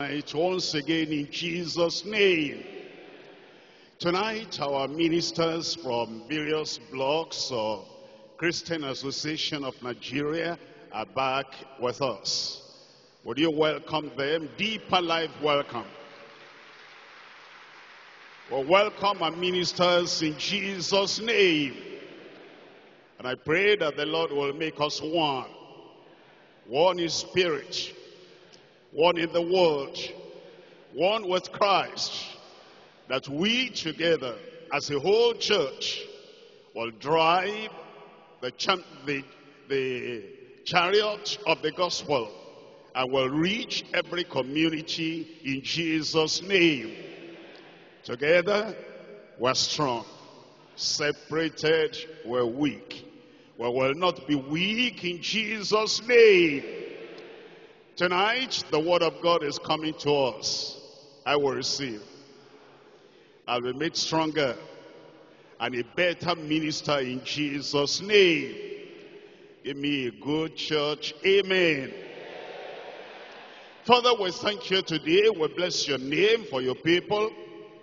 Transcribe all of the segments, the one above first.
Tonight, once again in Jesus' name. Tonight, our ministers from various blocks of Christian Association of Nigeria are back with us. Would you welcome them? Deeper life welcome. Well, welcome our ministers in Jesus' name. And I pray that the Lord will make us one. One in spirit one in the world, one with Christ, that we together as a whole church will drive the, the, the chariot of the gospel and will reach every community in Jesus' name. Together, we're strong. Separated, we're weak. We will not be weak in Jesus' name. Tonight, the word of God is coming to us. I will receive. I'll be made stronger and a better minister in Jesus' name. Give me a good church. Amen. Father, we thank you today. We bless your name for your people,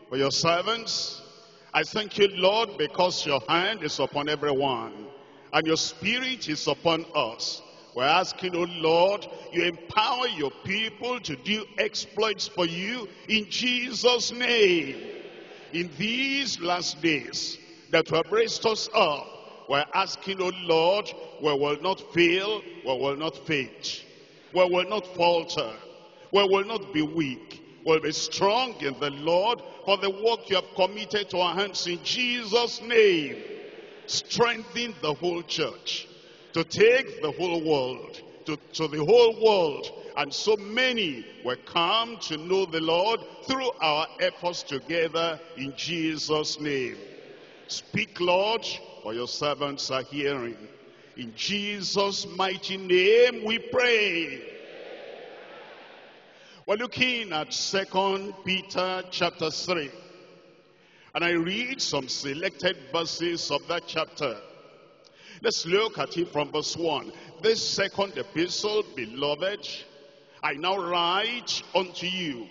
for your servants. I thank you, Lord, because your hand is upon everyone and your spirit is upon us. We're asking, oh Lord, you empower your people to do exploits for you in Jesus' name. In these last days that have raised us up, we're asking, oh Lord, we will not fail, we will not faint, we will not falter, we will not be weak, we'll be strong in the Lord for the work you have committed to our hands in Jesus' name. Strengthen the whole church to take the whole world, to, to the whole world. And so many will come to know the Lord through our efforts together in Jesus' name. Speak, Lord, for your servants are hearing. In Jesus' mighty name we pray. We're looking at Second Peter chapter 3. And I read some selected verses of that chapter. Let's look at it from verse 1. This second epistle, beloved, I now write unto you,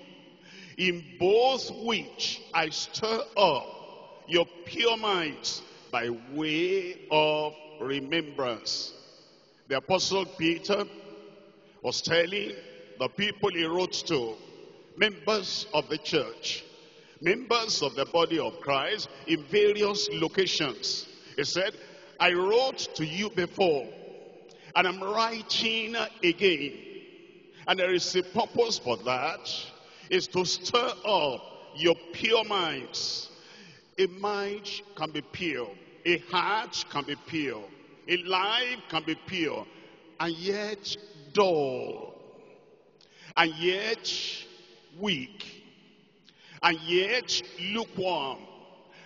in both which I stir up your pure minds by way of remembrance. The apostle Peter was telling the people he wrote to, members of the church, members of the body of Christ in various locations. He said, I wrote to you before, and I'm writing again. And there is a purpose for that, is to stir up your pure minds. A mind can be pure, a heart can be pure, a life can be pure, and yet dull, and yet weak, and yet lukewarm,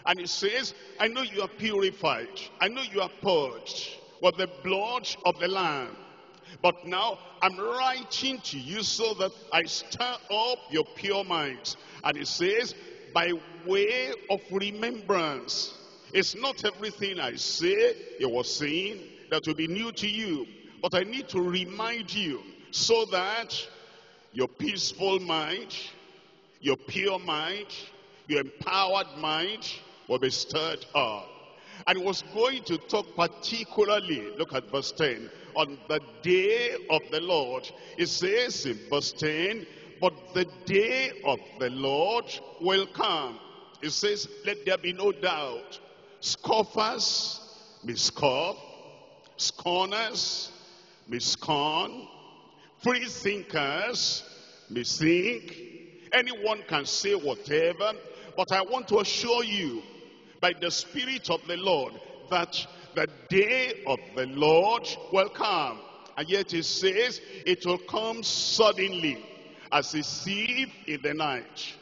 and he says, I know you are purified. I know you are purged with the blood of the Lamb. But now I'm writing to you so that I stir up your pure minds. And he says, by way of remembrance. It's not everything I say, he was saying, that will be new to you. But I need to remind you so that your peaceful mind, your pure mind, your empowered mind, will be stirred up. And was going to talk particularly, look at verse 10, on the day of the Lord. It says in verse 10, but the day of the Lord will come. It says, let there be no doubt. Scoffers may scoff, scorners may scorn, free thinkers may think. Anyone can say whatever, but I want to assure you by the Spirit of the Lord that the day of the Lord will come. And yet it says it will come suddenly as a thief in the night.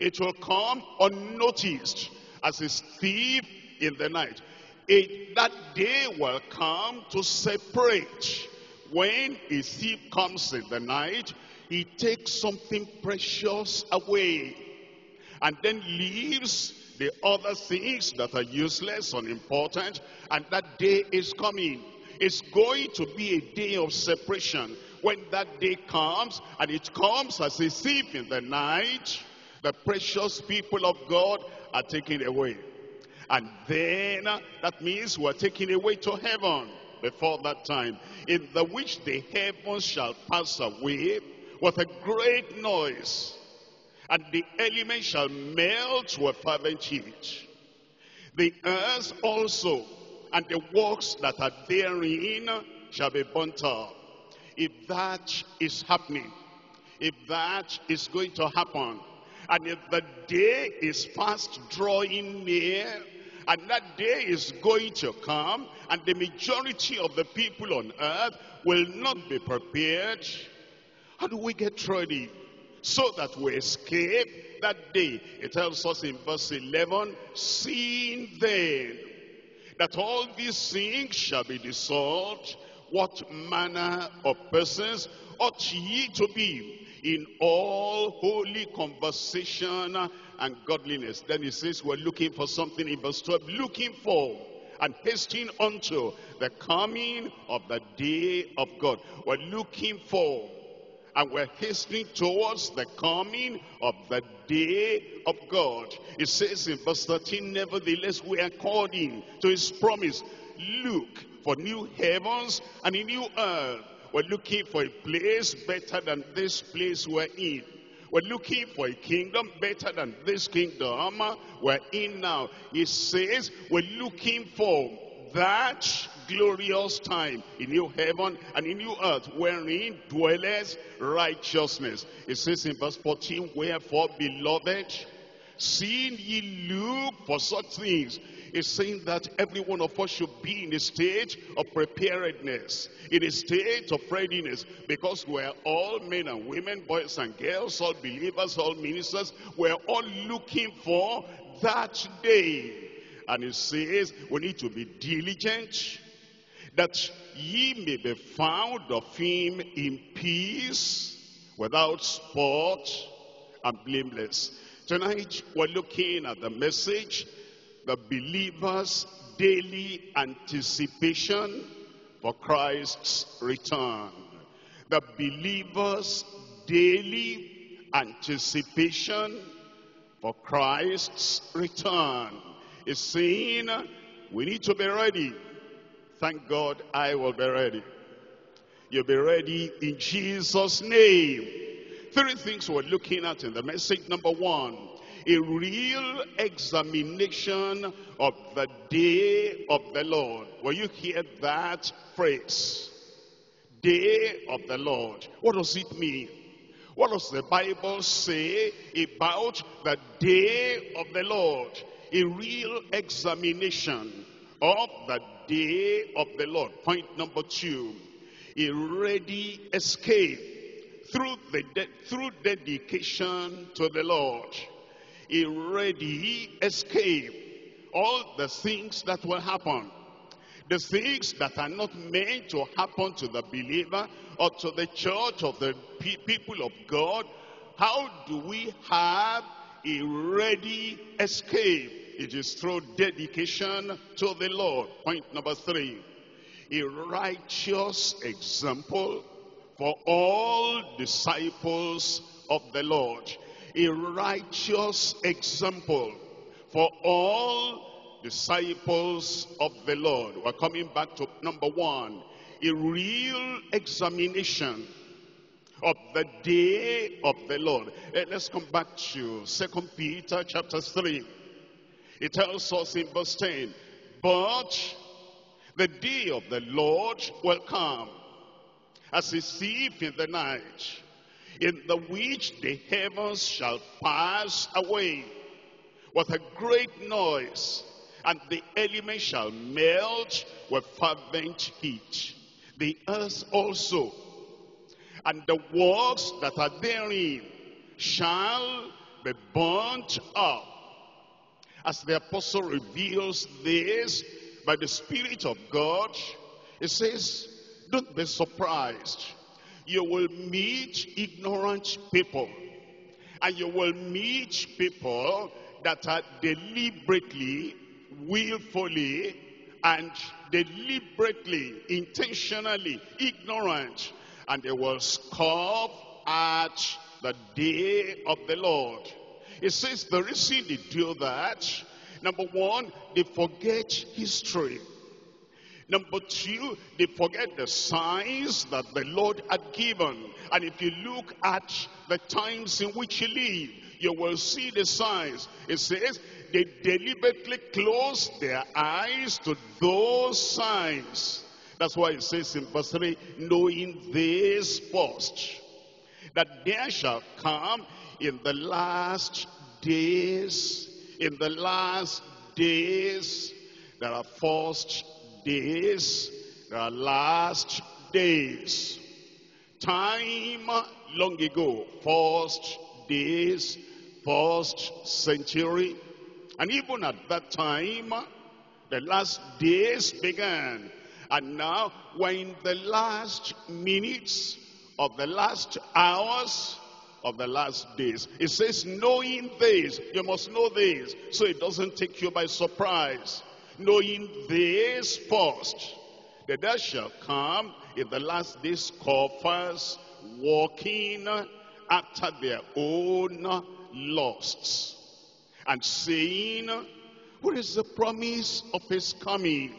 It will come unnoticed as a thief in the night. It, that day will come to separate. When a thief comes in the night, he takes something precious away and then leaves the other things that are useless, and unimportant, and that day is coming. It's going to be a day of separation when that day comes, and it comes as a thief in the night, the precious people of God are taken away. And then uh, that means we're taken away to heaven before that time, in the which the heavens shall pass away with a great noise, and the elements shall melt with fervent heat. The earth also and the works that are therein shall be burnt up. If that is happening, if that is going to happen, and if the day is fast drawing near, and that day is going to come, and the majority of the people on earth will not be prepared, how do we get ready? So that we escape that day. It tells us in verse 11, seeing then that all these things shall be dissolved, what manner of persons ought ye to be in all holy conversation and godliness. Then he says we're looking for something in verse 12. Looking for and hastening unto the coming of the day of God. We're looking for and we're hastening towards the coming of the day of God. It says in verse 13, Nevertheless, we are according to his promise. Look for new heavens and a new earth. We're looking for a place better than this place we're in. We're looking for a kingdom better than this kingdom we're in now. It says we're looking for that glorious time in new heaven and in new earth wherein dwelleth righteousness. It says in verse 14, Wherefore, beloved, seeing ye look for such things, is saying that every one of us should be in a state of preparedness, in a state of readiness, because we're all men and women, boys and girls, all believers, all ministers, we're all looking for that day. And it says we need to be diligent, that ye may be found of him in peace, without spot, and blameless. Tonight, we're looking at the message the believer's daily anticipation for Christ's return. The believer's daily anticipation for Christ's return is saying we need to be ready. Thank God I will be ready. You'll be ready in Jesus' name. Three things we're looking at in the message. Number one, a real examination of the day of the Lord. Will you hear that phrase? Day of the Lord. What does it mean? What does the Bible say about the day of the Lord? A real examination of the day of the Lord. Point number two, a ready escape through, the de through dedication to the Lord a ready escape. All the things that will happen. The things that are not meant to happen to the believer or to the church of the people of God. How do we have a ready escape? It is through dedication to the Lord. Point number three. A righteous example for all disciples of the Lord a righteous example for all disciples of the Lord. We're coming back to number one, a real examination of the day of the Lord. Let's come back to Second Peter chapter 3. It tells us in verse 10, But the day of the Lord will come as a thief in the night in the which the heavens shall pass away with a great noise, and the elements shall melt with fervent heat. The earth also, and the works that are therein, shall be burnt up. As the apostle reveals this by the Spirit of God, it says, don't be surprised you will meet ignorant people. And you will meet people that are deliberately, willfully, and deliberately, intentionally ignorant. and they will scoff at the day of the Lord. It says the reason they do that, number one, they forget history. Number two, they forget the signs that the Lord had given. And if you look at the times in which you live, you will see the signs. It says they deliberately close their eyes to those signs. That's why it says in verse 3, knowing this first, that there shall come in the last days, in the last days, there are first days, there are last days. Time long ago, first days, first century, and even at that time, the last days began. And now we're in the last minutes of the last hours of the last days. It says, knowing this, you must know this, so it doesn't take you by surprise. Knowing this first, that there shall come in the last days scoffers, walking after their own lusts, and saying, what is the promise of his coming?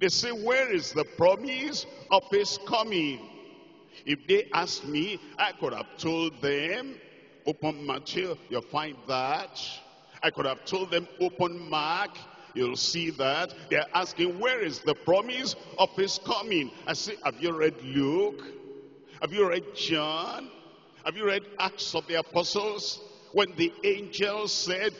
They say, where is the promise of his coming? If they asked me, I could have told them, open Matthew, you'll find that. I could have told them, open Mark, you'll see that. They're asking, where is the promise of his coming? I say, have you read Luke? Have you read John? Have you read Acts of the Apostles? When the angel said,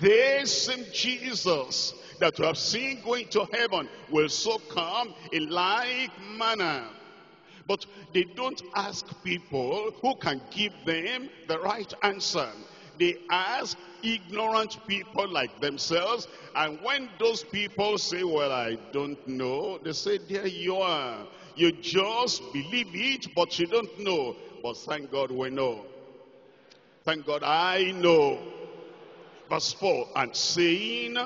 this same Jesus that you have seen going to heaven will so come in like manner. But they don't ask people who can give them the right answer. They ask ignorant people like themselves. And when those people say, well, I don't know, they say, there you are. You just believe it, but you don't know. But thank God we know. Thank God I know. Verse 4, and saying,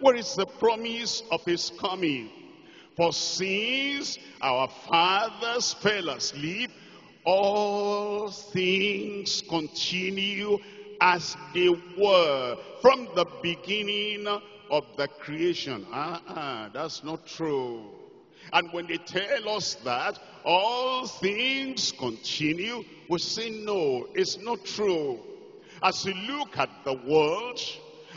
where is the promise of his coming? For since our fathers fell asleep, all things continue as they were from the beginning of the creation. Ah, ah, that's not true. And when they tell us that all things continue, we say no, it's not true. As you look at the world,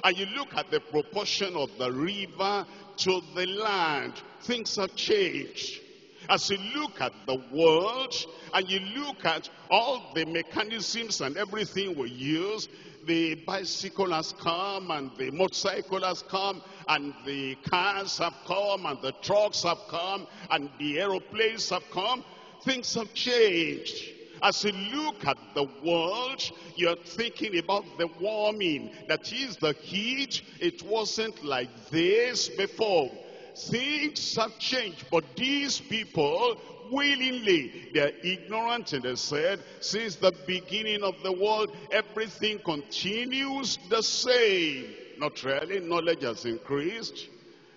and you look at the proportion of the river to the land, things have changed. As you look at the world and you look at all the mechanisms and everything we use, the bicycle has come and the motorcycle has come and the cars have come and the trucks have come and the aeroplanes have come, things have changed. As you look at the world, you're thinking about the warming. That is the heat. It wasn't like this before. Things have changed, but these people willingly, they're ignorant and they said, since the beginning of the world, everything continues the same. Not really, knowledge has increased.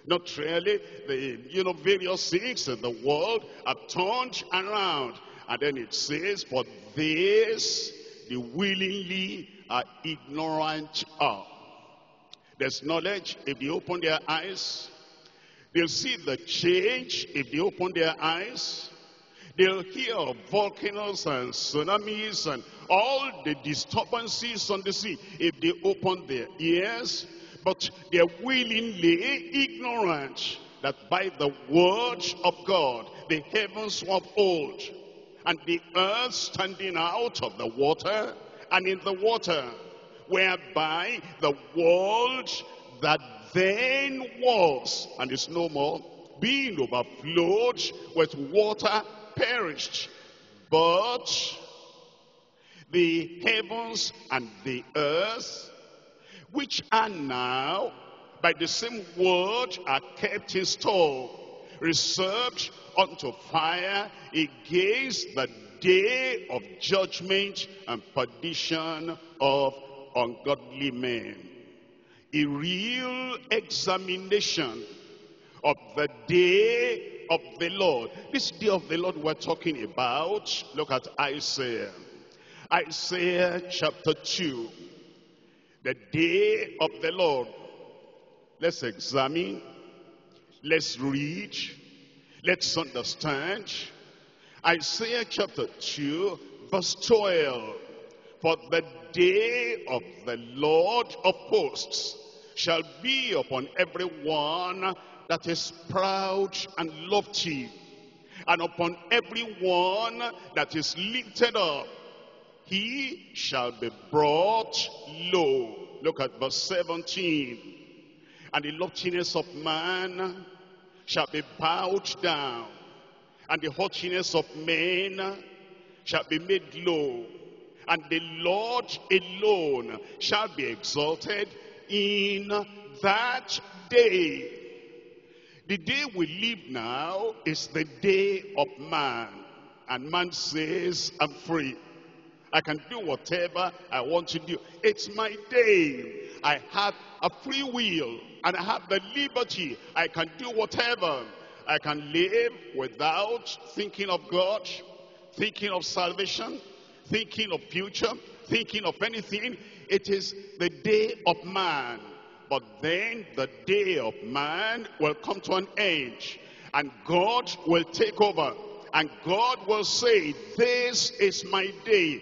Not really, the you know various things in the world have turned around. And then it says, for this they willingly are ignorant of. There's knowledge if they open their eyes. They'll see the change if they open their eyes. They'll hear volcanoes and tsunamis and all the disturbances on the sea if they open their ears. But they're willingly ignorant that by the word of God, the heavens were of old, and the earth standing out of the water and in the water, whereby the world that then was, and is no more, being overflowed with water perished. But the heavens and the earth, which are now by the same word are kept in store, reserved unto fire against the day of judgment and perdition of ungodly men. A real examination of the day of the Lord. This day of the Lord we're talking about, look at Isaiah. Isaiah chapter 2. The day of the Lord. Let's examine. Let's read. Let's understand. Isaiah chapter 2 verse 12. For the day of the Lord of hosts shall be upon everyone that is proud and lofty, and upon everyone that is lifted up, he shall be brought low. Look at verse 17. And the loftiness of man shall be bowed down, and the haughtiness of men shall be made low, and the Lord alone shall be exalted in that day. The day we live now is the day of man. And man says, I'm free. I can do whatever I want to do. It's my day. I have a free will and I have the liberty. I can do whatever. I can live without thinking of God, thinking of salvation, thinking of future, thinking of anything. It is the day of man. But then the day of man will come to an end. And God will take over. And God will say, this is my day,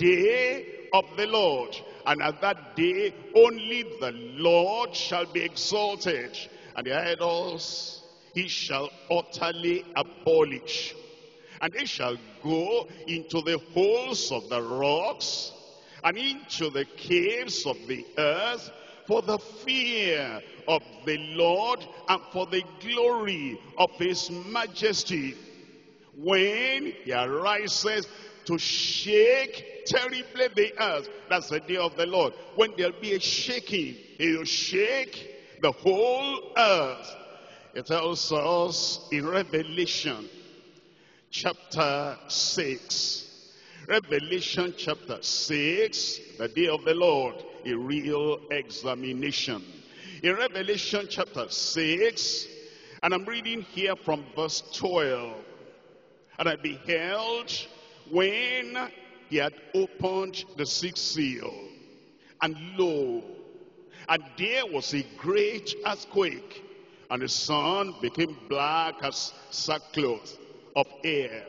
day of the Lord. And at that day, only the Lord shall be exalted. And the idols he shall utterly abolish. And they shall go into the holes of the rocks and into the caves of the earth for the fear of the Lord and for the glory of his majesty. When he arises to shake terribly the earth, that's the day of the Lord. When there'll be a shaking, he will shake the whole earth. It tells us in Revelation chapter 6. Revelation chapter 6, the day of the Lord, a real examination. In Revelation chapter 6, and I'm reading here from verse 12. And I beheld when he had opened the sixth seal, and lo, and there was a great earthquake, and the sun became black as sackcloth of air,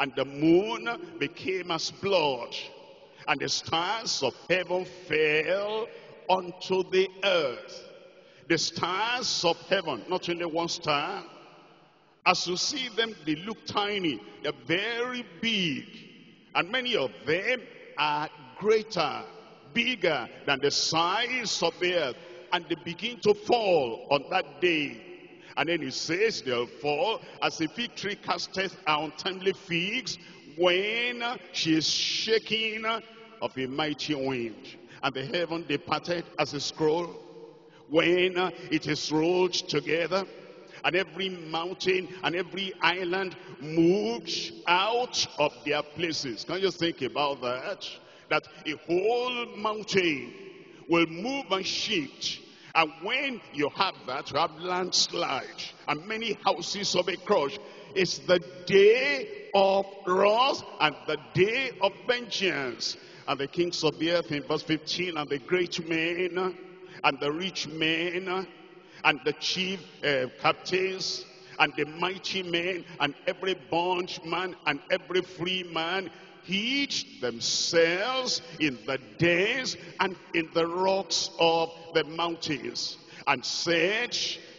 and the moon became as blood, and the stars of heaven fell unto the earth. The stars of heaven, not only one star, as you see them, they look tiny. They're very big. And many of them are greater, bigger than the size of the earth. And they begin to fall on that day. And then he says they'll fall as a fig tree casteth untimely figs when she is shaking of a mighty wind. And the heaven departed as a scroll when it is rolled together and every mountain and every island moved out of their places. Can you think about that? That a whole mountain will move and shift. And when you have that, you have landslide and many houses will be crushed. It's the day of wrath and the day of vengeance. And the kings of the earth in verse 15 and the great men and the rich men and the chief uh, captains and the mighty men and every bondman and every free man hid themselves in the dens and in the rocks of the mountains and said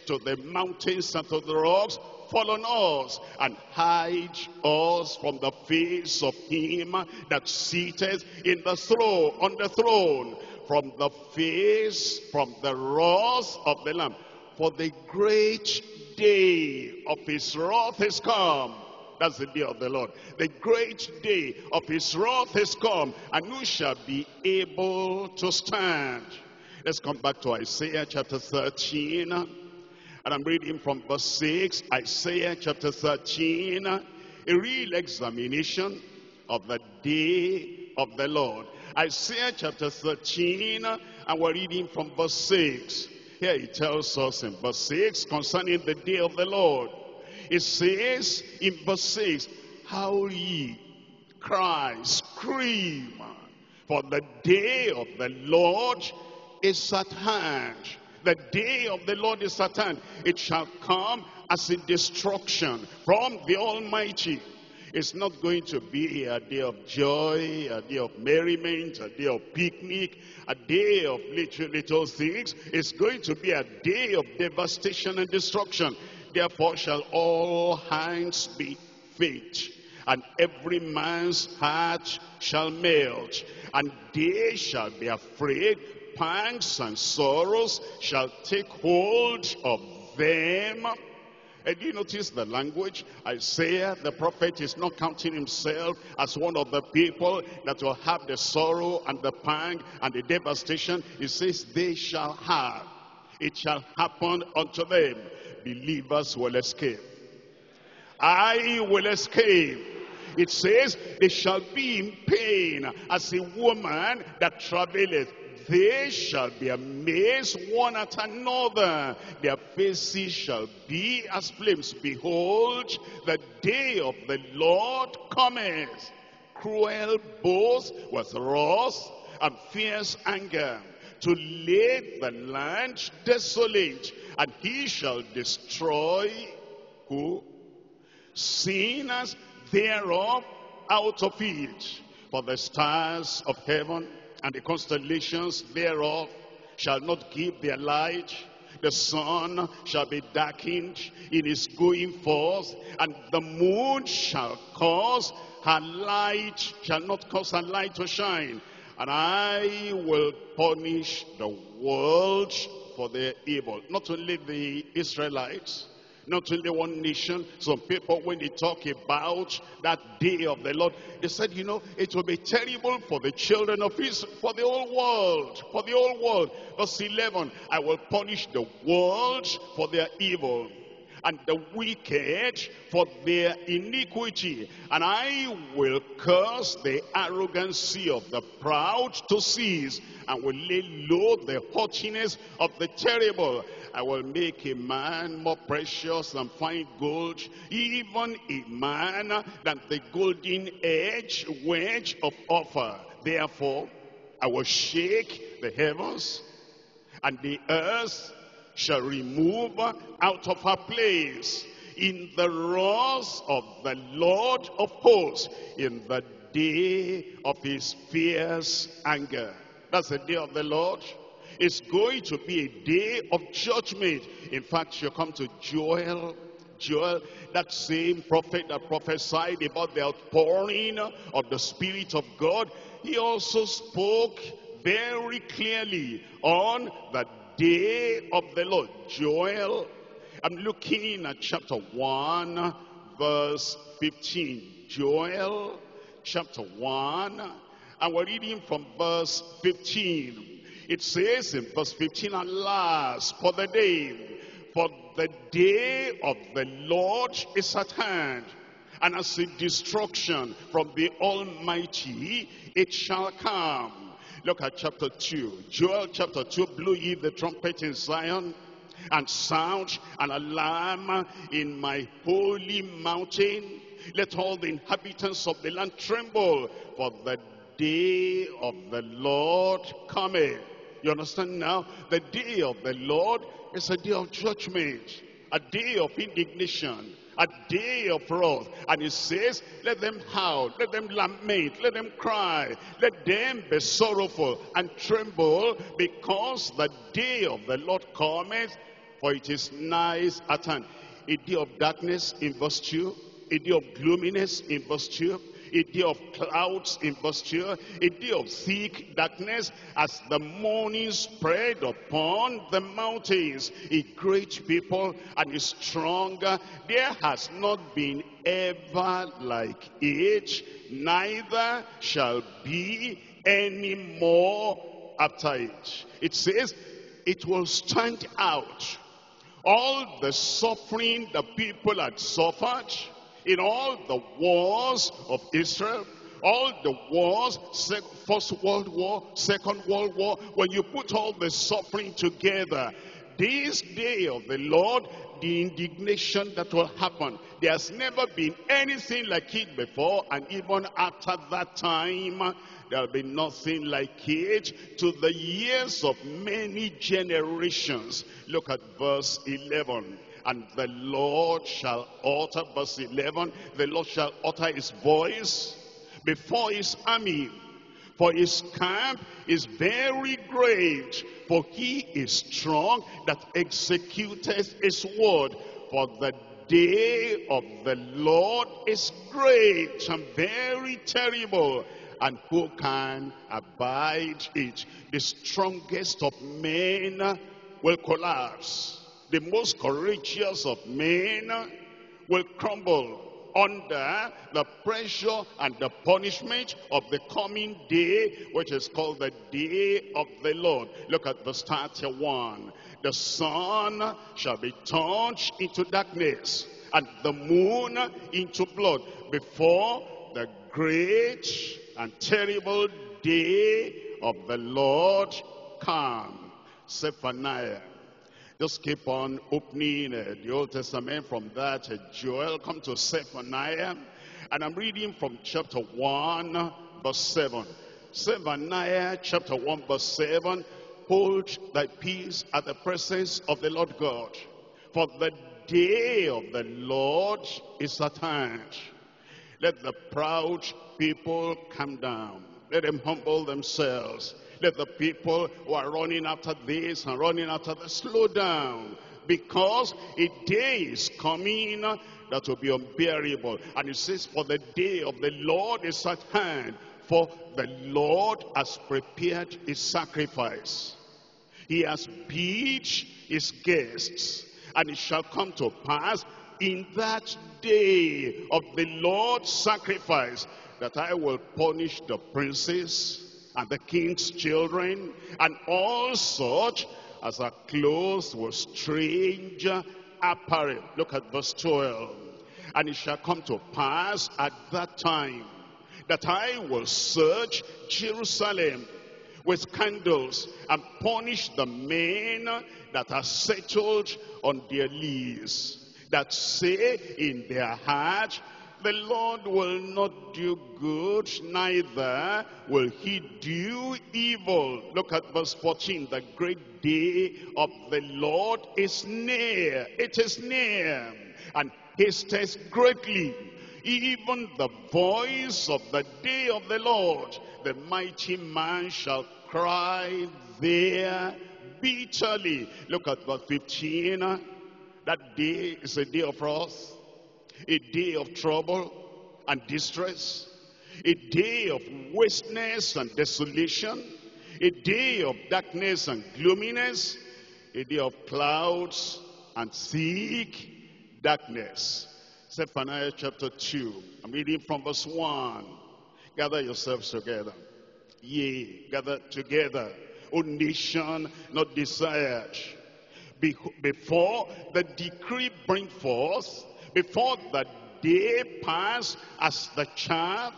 to the mountains and to the rocks, fall on us and hide us from the face of him that sitteth in the throne, on the throne, from the face, from the wrath of the Lamb. For the great day of his wrath is come. That's the day of the Lord. The great day of his wrath is come, and who shall be able to stand? Let's come back to Isaiah chapter 13. And I'm reading from verse 6, Isaiah chapter 13. A real examination of the day of the Lord. Isaiah chapter 13, and we're reading from verse 6. Here he tells us in verse 6 concerning the day of the Lord. It says in verse 6, How ye cry, scream, for the day of the Lord is at hand. The day of the Lord is at hand. It shall come as a destruction from the Almighty. It's not going to be a day of joy, a day of merriment, a day of picnic, a day of little, little things. It's going to be a day of devastation and destruction. Therefore shall all hands be faint, and every man's heart shall melt, and they shall be afraid. Pangs and sorrows shall take hold of them and do you notice the language? Isaiah, the prophet, is not counting himself as one of the people that will have the sorrow and the pang and the devastation. He says, they shall have. It shall happen unto them. Believers will escape. I will escape. It says, they shall be in pain as a woman that travaileth they shall be amazed one at another. Their faces shall be as flames. Behold, the day of the Lord cometh. Cruel both with wrath and fierce anger to lay the land desolate. And he shall destroy who? Sinners thereof out of it. For the stars of heaven and the constellations thereof shall not give their light. The sun shall be darkened in his going forth, and the moon shall cause her light, shall not cause her light to shine. And I will punish the world for their evil. Not only the Israelites, not only one nation. Some people, when they talk about that day of the Lord, they said, you know, it will be terrible for the children of Israel, for the whole world, for the whole world. Verse 11, I will punish the world for their evil and the wicked for their iniquity. And I will curse the arrogancy of the proud to cease, and will lay low the haughtiness of the terrible. I will make a man more precious than fine gold, even a man than the golden edge wedge of Ophir. Therefore, I will shake the heavens, and the earth shall remove out of her place in the wrath of the Lord of hosts, in the day of his fierce anger. That's the day of the Lord. It's going to be a day of judgment. In fact, you come to Joel, Joel, that same prophet that prophesied about the outpouring of the Spirit of God. He also spoke very clearly on the day of the Lord. Joel, I'm looking at chapter 1, verse 15. Joel, chapter 1, and we're reading from verse 15. It says in verse 15, Alas, for the day, for the day of the Lord is at hand, and as a destruction from the Almighty, it shall come. Look at chapter 2. Joel chapter 2, blew ye the trumpet in Zion, and sound an alarm in my holy mountain. Let all the inhabitants of the land tremble, for the day of the Lord cometh you understand now? The day of the Lord is a day of judgment, a day of indignation, a day of wrath. And he says, let them howl, let them lament, let them cry, let them be sorrowful and tremble because the day of the Lord cometh, for it is nice at hand. A day of darkness in verse 2, a day of gloominess in verse 2, a day of clouds in 2, a day of thick darkness as the morning spread upon the mountains. A great people and a stronger. There has not been ever like it, neither shall be any more after it. It says, it will stand out. All the suffering the people had suffered, in all the wars of Israel, all the wars, First World War, Second World War, when you put all the suffering together, this day of the Lord, the indignation that will happen. There has never been anything like it before, and even after that time, there'll be nothing like it to the years of many generations. Look at verse 11 and the Lord shall utter, verse 11, the Lord shall utter his voice before his army. For his camp is very great, for he is strong that executeth his word. For the day of the Lord is great and very terrible, and who can abide it? The strongest of men will collapse the most courageous of men will crumble under the pressure and the punishment of the coming day, which is called the day of the Lord. Look at verse 31. The sun shall be turned into darkness, and the moon into blood, before the great and terrible day of the Lord come. Zephaniah just keep on opening uh, the Old Testament from that uh, Joel. Come to Zephaniah. And I'm reading from chapter 1, verse 7. Zephaniah chapter 1, verse 7. Hold thy peace at the presence of the Lord God. For the day of the Lord is at hand. Let the proud people come down. Let them humble themselves let the people who are running after this and running after the slow down. Because a day is coming that will be unbearable. And it says, for the day of the Lord is at hand. For the Lord has prepared his sacrifice. He has bid his guests. And it shall come to pass in that day of the Lord's sacrifice that I will punish the princes and the king's children, and all such as are clothed with strange apparel. Look at verse 12. And it shall come to pass at that time that I will search Jerusalem with candles and punish the men that are settled on their lease, that say in their heart, the Lord will not do good, neither will he do evil. Look at verse 14. The great day of the Lord is near. It is near. And hasteth greatly. Even the voice of the day of the Lord. The mighty man shall cry there bitterly. Look at verse 15. That day is a day of wrath a day of trouble and distress, a day of wasteness and desolation, a day of darkness and gloominess, a day of clouds and thick darkness. Zephaniah chapter 2. I'm reading from verse 1. Gather yourselves together. Yea, gather together, O nation not desired. Before the decree bring forth before the day pass as the chaff,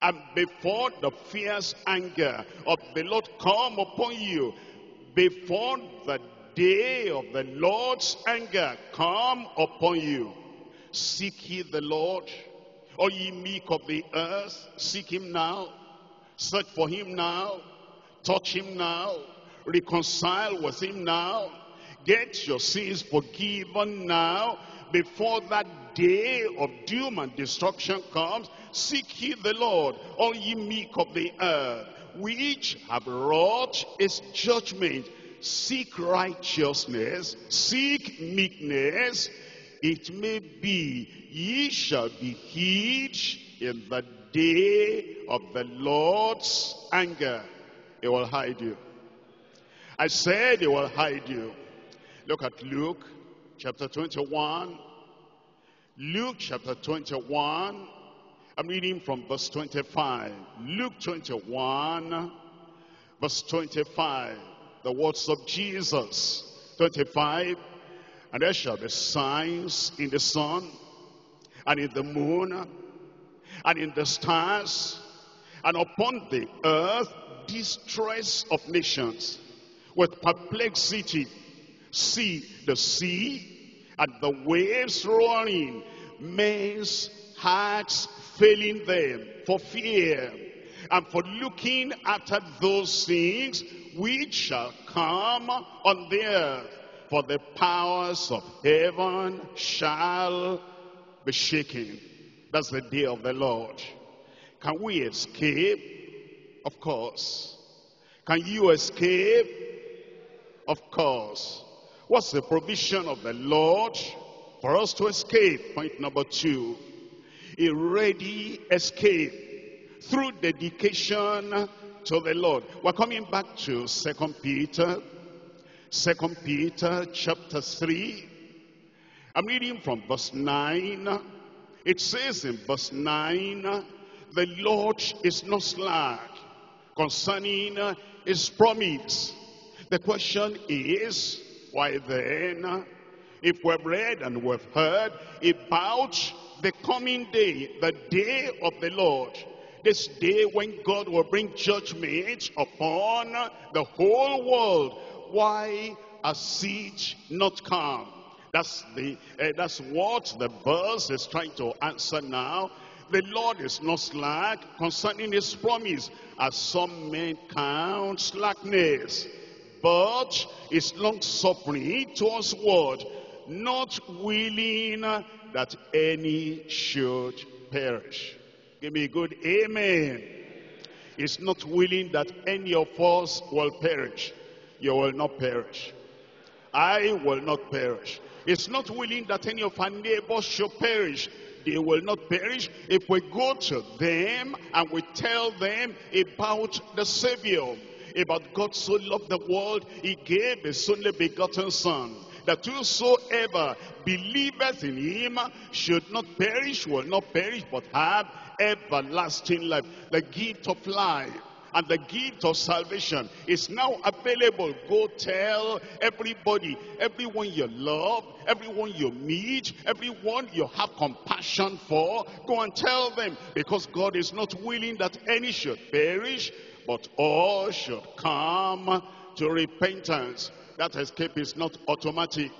and before the fierce anger of the Lord come upon you, before the day of the Lord's anger come upon you, seek ye the Lord, O ye meek of the earth, seek him now, search for him now, touch him now, reconcile with him now, get your sins forgiven now, before that day of doom and destruction comes, seek ye the Lord, all ye meek of the earth, which have wrought his judgment. Seek righteousness, seek meekness. It may be ye shall be hid in the day of the Lord's anger. He will hide you. I said he will hide you. Look at Luke chapter 21. Luke chapter 21. I'm reading from verse 25. Luke 21, verse 25. The words of Jesus. 25. And there shall be signs in the sun, and in the moon, and in the stars, and upon the earth distress of nations, with perplexity See the sea and the waves roaring, men's hearts failing them for fear and for looking after those things which shall come on the earth. For the powers of heaven shall be shaken. That's the day of the Lord. Can we escape? Of course. Can you escape? Of course. What's the provision of the Lord for us to escape? Point number two. A ready escape through dedication to the Lord. We're coming back to Second Peter. Second Peter chapter 3. I'm reading from verse 9. It says in verse 9, the Lord is not slack concerning his promise. The question is, why then, if we've read and we've heard about the coming day, the day of the Lord, this day when God will bring judgment upon the whole world. Why a siege not come? That's the uh, that's what the verse is trying to answer now. The Lord is not slack concerning his promise, as some men count slackness, but is long suffering towards what? Not willing that any should perish Give me a good amen. He's not willing that any of us will perish. You will not perish. I will not perish. He's not willing that any of our neighbors should perish. They will not perish if we go to them and we tell them about the Savior. About God so loved the world, he gave his only begotten son that whosoever believeth in him should not perish, will not perish, but have everlasting life. The gift of life and the gift of salvation is now available. Go tell everybody, everyone you love, everyone you meet, everyone you have compassion for, go and tell them because God is not willing that any should perish, but all should come to repentance. That escape is not automatic.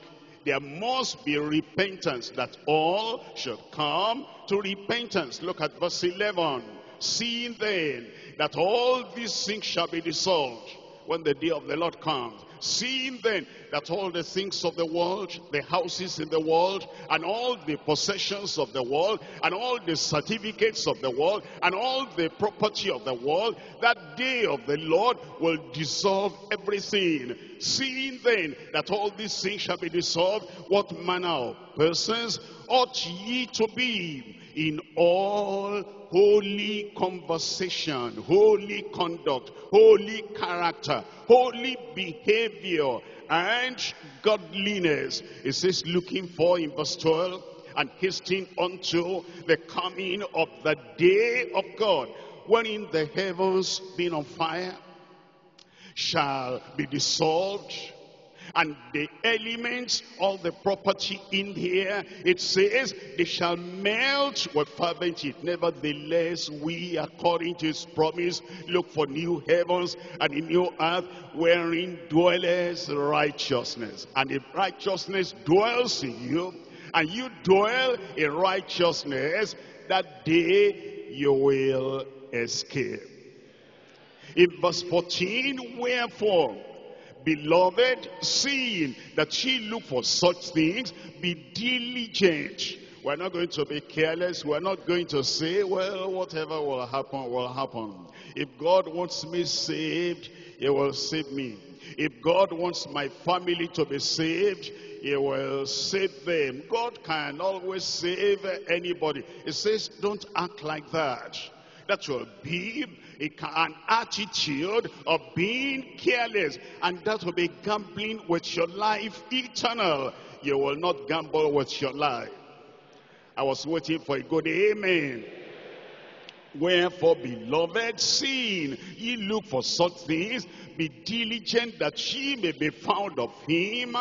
There must be repentance that all should come to repentance. Look at verse 11. Seeing then that all these things shall be dissolved when the day of the Lord comes. Seeing then that all the things of the world, the houses in the world, and all the possessions of the world, and all the certificates of the world, and all the property of the world, that day of the Lord will dissolve everything. Seeing then that all these things shall be dissolved, what manner of persons ought ye to be in all holy conversation, holy conduct, holy character, holy behavior, and godliness. It says, looking for in verse 12, and hastening unto the coming of the day of God, wherein the heavens being on fire shall be dissolved, and the elements, all the property in here, it says, they shall melt with fervent heat. Nevertheless, we, according to his promise, look for new heavens and a new earth, wherein dwelleth righteousness. And if righteousness dwells in you, and you dwell in righteousness, that day you will escape. In verse 14, wherefore, Beloved, seeing that ye look for such things, be diligent. We're not going to be careless. We're not going to say, well, whatever will happen, will happen. If God wants me saved, he will save me. If God wants my family to be saved, he will save them. God can always save anybody. It says, don't act like that. That will be an attitude of being careless. And that will be gambling with your life eternal. You will not gamble with your life. I was waiting for a good amen. Wherefore, beloved, seeing ye look for such things, be diligent that ye may be found of him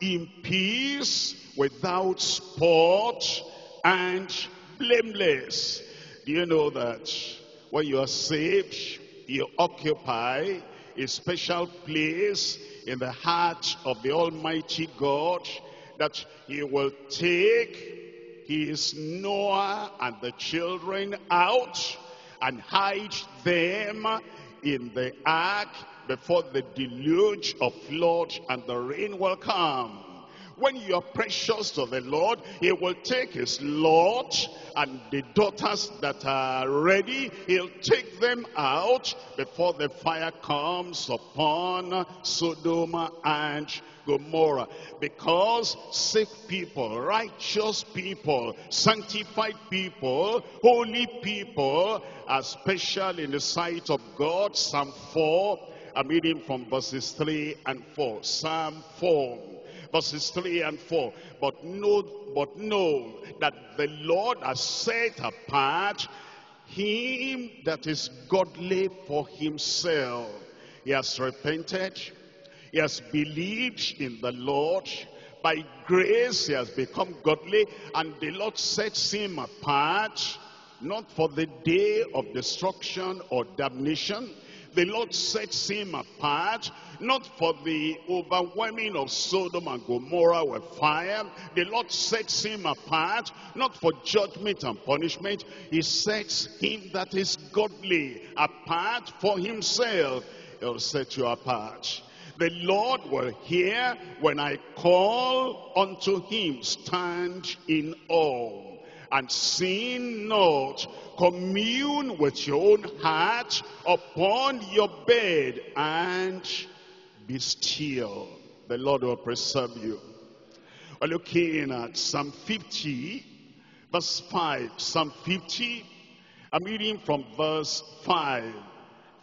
in peace, without spot, and blameless. Do you know that when you are saved, you occupy a special place in the heart of the Almighty God that he will take his Noah and the children out and hide them in the ark before the deluge of flood and the rain will come. When you are precious to the Lord, he will take his Lot and the daughters that are ready, he'll take them out before the fire comes upon Sodom and Gomorrah. Because sick people, righteous people, sanctified people, holy people are special in the sight of God. Psalm 4, I'm reading from verses 3 and 4. Psalm 4 verses 3 and 4. But know, but know that the Lord has set apart him that is godly for himself. He has repented. He has believed in the Lord. By grace he has become godly and the Lord sets him apart not for the day of destruction or damnation the Lord sets him apart, not for the overwhelming of Sodom and Gomorrah with fire. The Lord sets him apart, not for judgment and punishment. He sets him that is godly apart for himself. He'll set you apart. The Lord will hear when I call unto him, stand in awe and sin not. Commune with your own heart upon your bed and be still. The Lord will preserve you. We're looking at Psalm 50, verse 5. Psalm 50, I'm reading from verse 5.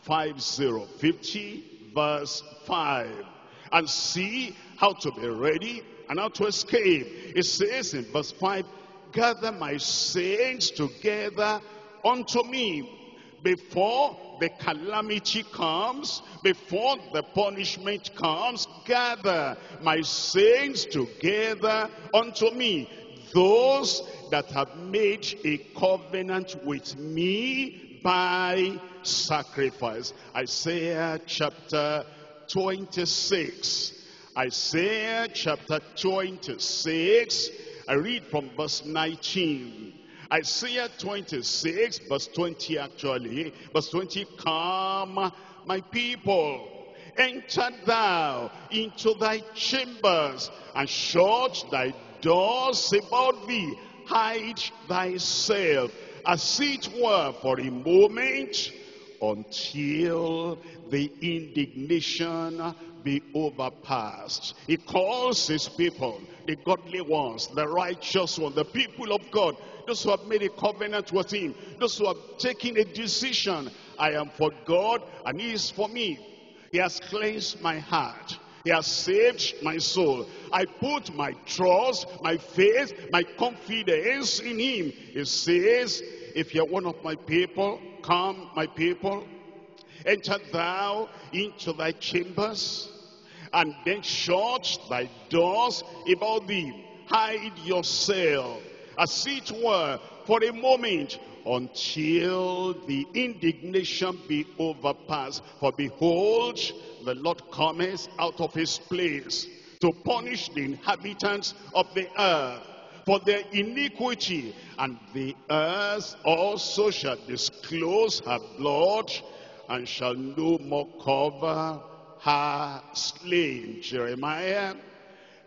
5 0. 50, verse 5. And see how to be ready and how to escape. It says in verse 5, gather my saints together unto me before the calamity comes, before the punishment comes, gather my saints together unto me. Those that have made a covenant with me by sacrifice. Isaiah chapter 26. Isaiah chapter 26 I read from verse 19. Isaiah 26, verse 20 actually. Verse 20, come my people, enter thou into thy chambers and shut thy doors about thee. Hide thyself as it were for a moment until the indignation be overpassed. He calls his people, the godly ones, the righteous ones, the people of God, those who have made a covenant with him, those who have taken a decision. I am for God and he is for me. He has cleansed my heart. He has saved my soul. I put my trust, my faith, my confidence in him. He says, if you're one of my people, come my people, enter thou into thy chambers and then shut thy doors about thee. Hide yourself, as it were, for a moment, until the indignation be overpassed. For behold, the Lord cometh out of his place to punish the inhabitants of the earth for their iniquity, and the earth also shall disclose her blood, and shall no more cover her slain. Jeremiah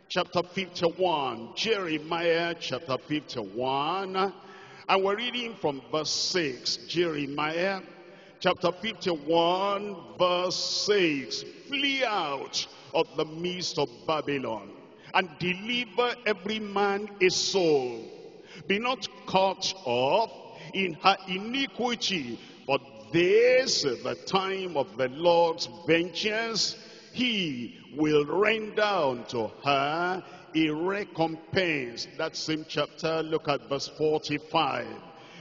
chapter 51. Jeremiah chapter 51. And we're reading from verse 6. Jeremiah chapter 51 verse 6. Flee out of the midst of Babylon and deliver every man a soul. Be not cut off in her iniquity, but this is the time of the Lord's vengeance. He will render unto her a recompense. That same chapter, look at verse 45.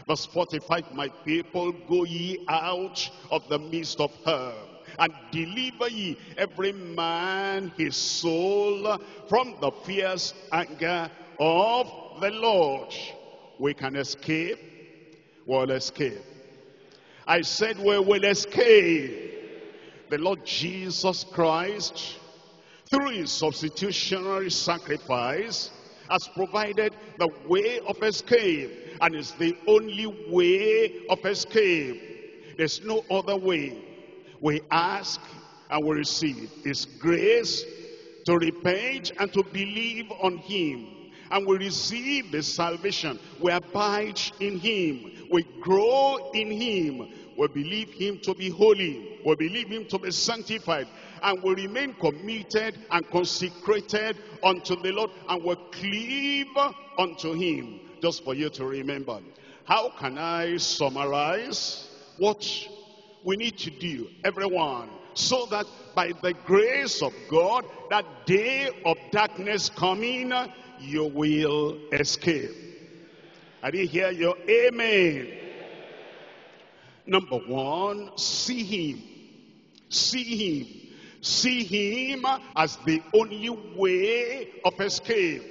Verse 45, my people, go ye out of the midst of her and deliver ye every man his soul from the fierce anger of the Lord. We can escape, we'll escape. I said we will escape. the Lord Jesus Christ, through his substitutionary sacrifice, has provided the way of escape and is the only way of escape. There's no other way. We ask and we receive his grace to repent and to believe on him. And we receive the salvation. We abide in him. We grow in him. We believe him to be holy. We believe him to be sanctified. And we remain committed and consecrated unto the Lord. And we cleave unto him. Just for you to remember. How can I summarize what we need to do? Everyone so that by the grace of God, that day of darkness coming, you will escape. I didn't hear your amen. Number one, see him. See him. See him as the only way of escape.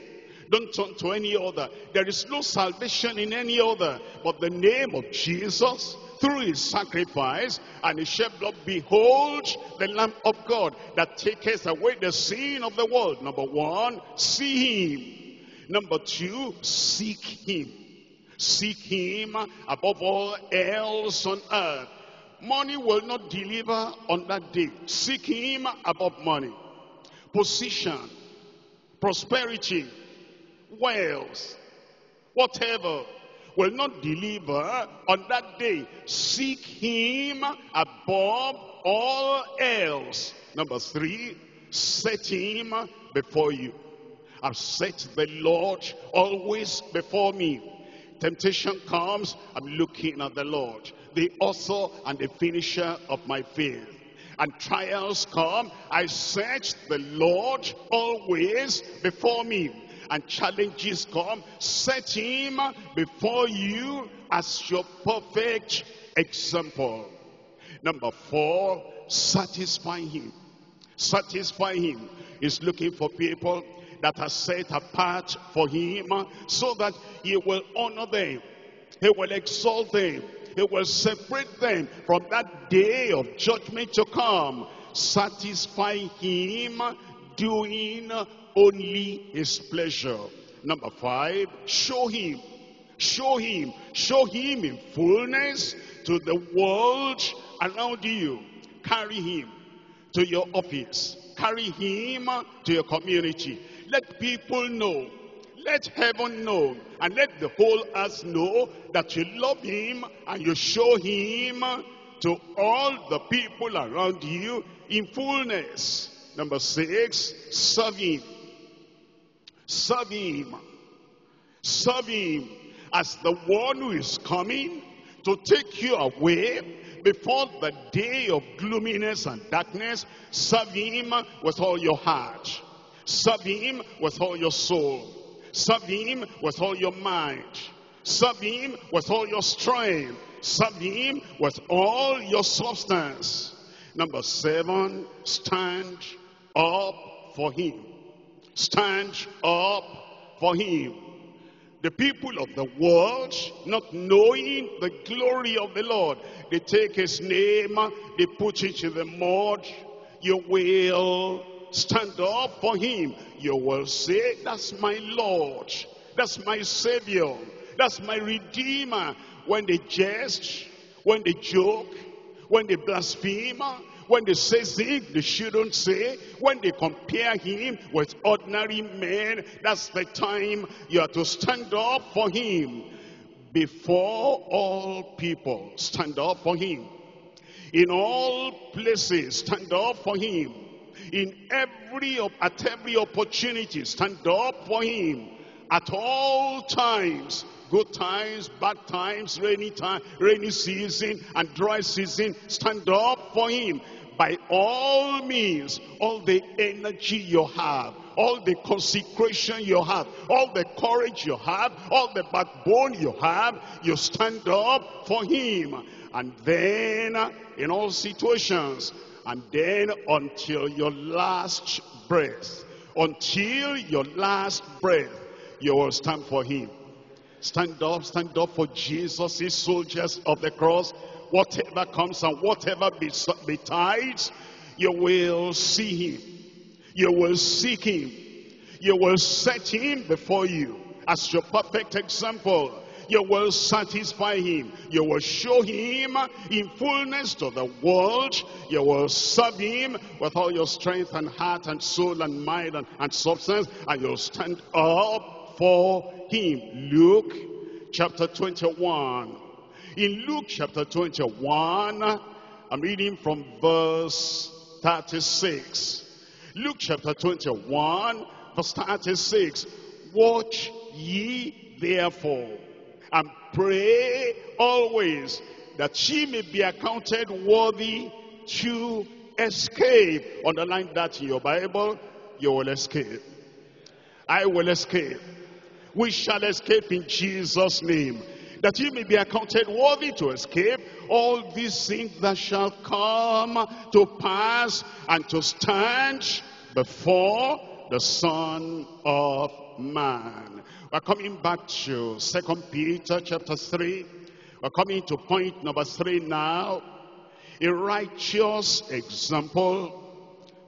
Don't turn to any other. There is no salvation in any other but the name of Jesus through his sacrifice and his shed blood, behold the Lamb of God that taketh away the sin of the world. Number one, see him. Number two, seek him. Seek him above all else on earth. Money will not deliver on that day. Seek him above money. Position, prosperity, wealth, whatever will not deliver on that day. Seek him above all else. Number three, set him before you. I've set the Lord always before me. Temptation comes, I'm looking at the Lord, the author and the finisher of my faith. And trials come, I search the Lord always before me and challenges come, set him before you as your perfect example. Number four, satisfy him. Satisfy him. He's looking for people that are set apart for him so that he will honor them. He will exalt them. He will separate them from that day of judgment to come. Satisfy him doing only his pleasure. Number five, show him. Show him. Show him in fullness to the world around you. Carry him to your office. Carry him to your community. Let people know. Let heaven know. And let the whole earth know that you love him and you show him to all the people around you in fullness. Number six, serve him. Serve him. Serve him as the one who is coming to take you away before the day of gloominess and darkness. Serve him with all your heart. Serve him with all your soul. Serve him with all your mind. Serve him with all your strength. Serve him with all your substance. Number seven, stand up for him stand up for him. The people of the world, not knowing the glory of the Lord, they take his name, they put it in the mud. You will stand up for him. You will say, that's my Lord. That's my Savior. That's my Redeemer. When they jest, when they joke, when they blaspheme, when they say things they shouldn't say, when they compare him with ordinary men, that's the time you are to stand up for him. Before all people, stand up for him. In all places, stand up for him. In every, at every opportunity, stand up for him. At all times, good times, bad times, rainy time, rainy season, and dry season, stand up for him by all means, all the energy you have, all the consecration you have, all the courage you have, all the backbone you have, you stand up for him. And then, in all situations, and then until your last breath, until your last breath, you will stand for him. Stand up, stand up for Jesus, his soldiers of the cross whatever comes and whatever betides, you will see him. You will seek him. You will set him before you as your perfect example. You will satisfy him. You will show him in fullness to the world. You will serve him with all your strength and heart and soul and mind and, and substance. And you'll stand up for him. Luke chapter 21. In Luke chapter 21, I'm reading from verse 36. Luke chapter 21, verse 36. Watch ye therefore and pray always that she may be accounted worthy to escape. Underline that in your Bible. You will escape. I will escape. We shall escape in Jesus' name. That ye may be accounted worthy to escape all these things that shall come to pass and to stand before the Son of Man. We're coming back to Second Peter chapter 3. We're coming to point number 3 now. A righteous example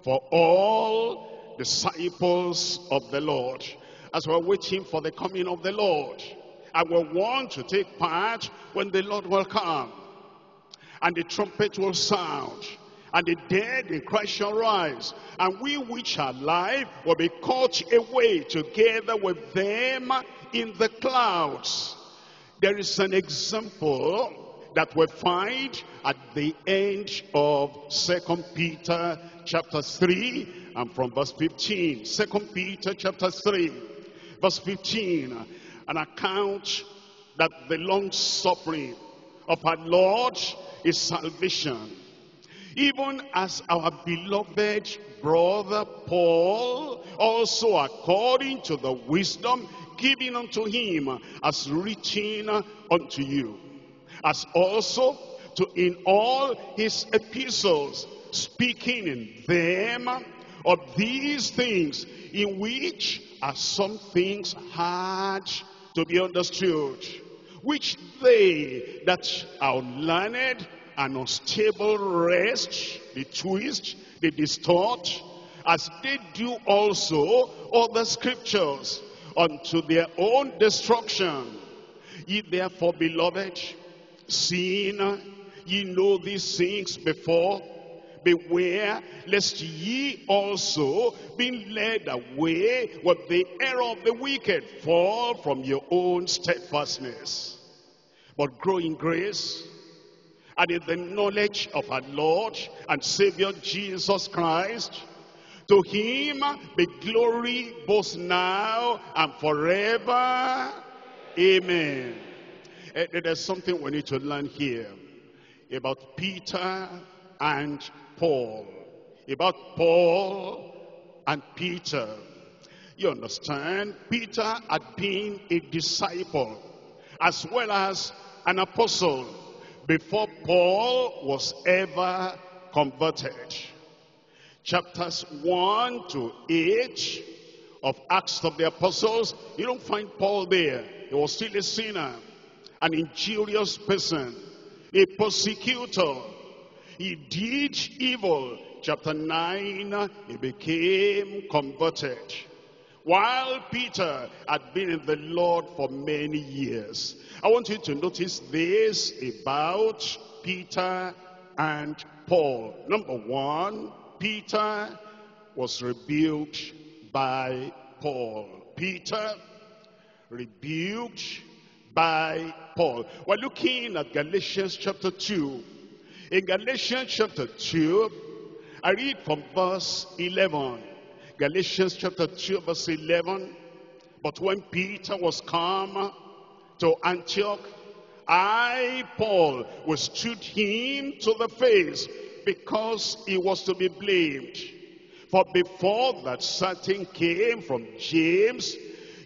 for all disciples of the Lord. As we're waiting for the coming of the Lord. And we want to take part when the Lord will come. And the trumpet will sound and the dead in Christ shall rise. And we which are alive will be caught away together with them in the clouds. There is an example that we find at the end of Second Peter chapter 3 and from verse 15. Second Peter chapter 3 verse 15. An account that the long suffering of our Lord is salvation even as our beloved brother Paul, also according to the wisdom given unto him, as written unto you, as also to in all his epistles, speaking in them of these things, in which are some things hard to be understood, which they that are learned an unstable rest, they twist, they distort, as they do also other scriptures unto their own destruction. Ye therefore, beloved, seeing ye know these things before, beware lest ye also, being led away with the error of the wicked, fall from your own steadfastness. But grow in grace and in the knowledge of our Lord and Savior Jesus Christ. To him be glory both now and forever. Amen. Eh, there's something we need to learn here about Peter and Paul. About Paul and Peter. You understand? Peter had been a disciple as well as an apostle before Paul was ever converted. Chapters 1 to 8 of Acts of the Apostles, you don't find Paul there. He was still a sinner, an injurious person, a persecutor. He did evil. Chapter 9, he became converted. While Peter had been in the Lord for many years. I want you to notice this about Peter and Paul. Number one, Peter was rebuked by Paul. Peter rebuked by Paul. We're looking at Galatians chapter 2. In Galatians chapter 2, I read from verse 11. Galatians chapter 2 verse 11. But when Peter was come to Antioch, I, Paul, withstood him to the face because he was to be blamed. For before that certain came from James,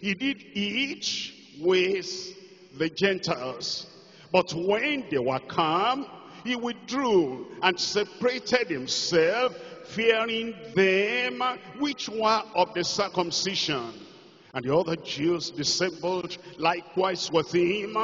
he did eat with the Gentiles. But when they were come, he withdrew and separated himself, fearing them which were of the circumcision and the other Jews dissembled likewise with him,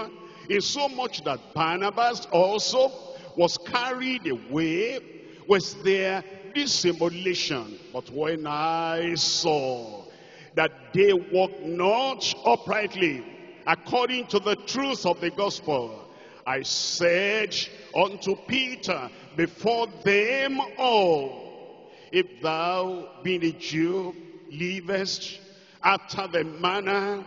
in so much that Barnabas also, was carried away with their dissimulation. But when I saw that they walked not uprightly according to the truth of the gospel, I said unto Peter before them all, If thou, being a Jew, livest after the manner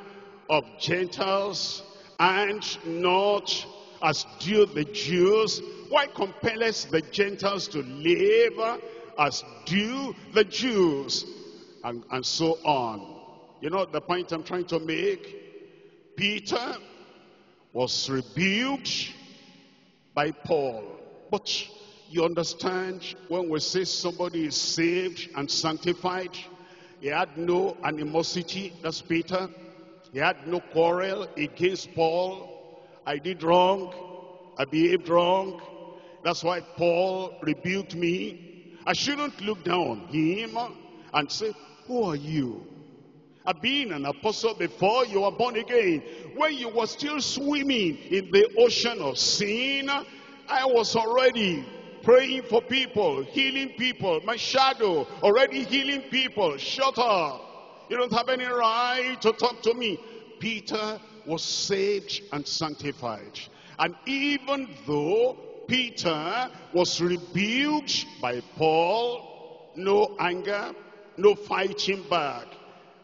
of Gentiles, and not as do the Jews, why compellest the Gentiles to live as do the Jews? And, and so on. You know the point I'm trying to make? Peter was rebuked by Paul. But you understand when we say somebody is saved and sanctified, he had no animosity, that's Peter. He had no quarrel against Paul. I did wrong. I behaved wrong. That's why Paul rebuked me. I shouldn't look down on him and say, who are you? I've been an apostle before you were born again. When you were still swimming in the ocean of sin, I was already praying for people, healing people. My shadow already healing people. Shut up. You don't have any right to talk to me. Peter was saved and sanctified. And even though Peter was rebuked by Paul, no anger, no fighting back.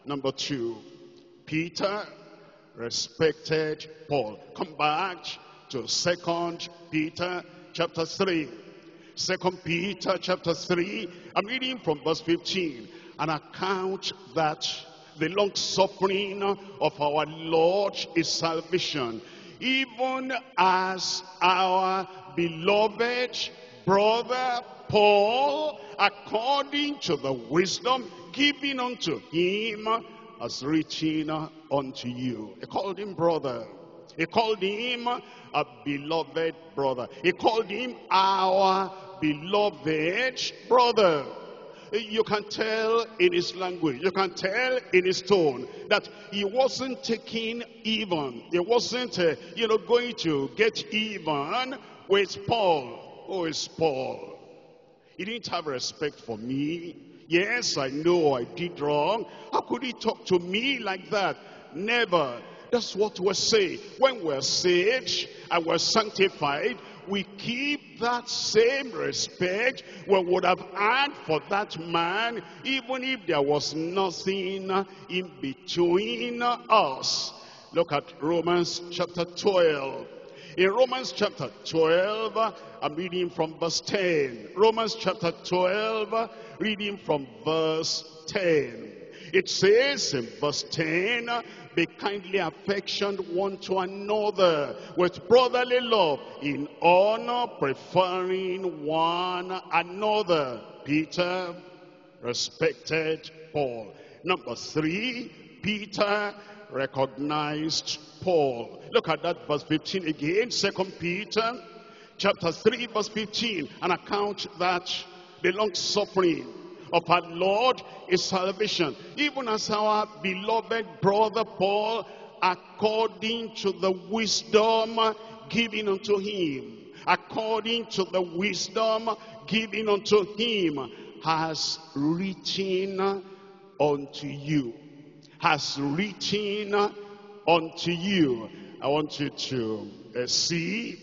Number two, Peter respected Paul. Come back to Second Peter chapter 3. Second Peter chapter 3, I'm reading from verse 15. An account that the long suffering of our Lord is salvation, even as our beloved brother Paul, according to the wisdom given unto him, has written unto you. He called him brother. He called him a beloved brother. He called him our beloved brother. You can tell in his language, you can tell in his tone that he wasn't taking even. He wasn't, uh, you know, going to get even with Paul. Who is Paul? He didn't have respect for me. Yes, I know I did wrong. How could he talk to me like that? Never. That's what we say. When we're saved and we're sanctified, we keep that same respect we would have had for that man, even if there was nothing in between us. Look at Romans chapter 12. In Romans chapter 12, I'm reading from verse 10. Romans chapter 12, reading from verse 10. It says in verse 10, be kindly affectioned one to another with brotherly love in honor preferring one another. Peter respected Paul. Number three, Peter recognized Paul. Look at that verse 15 again. Second Peter chapter 3 verse 15. An account that the long suffering of our Lord is salvation. Even as our beloved brother Paul, according to the wisdom given unto him, according to the wisdom given unto him, has written unto you. Has written unto you. I want you to uh, see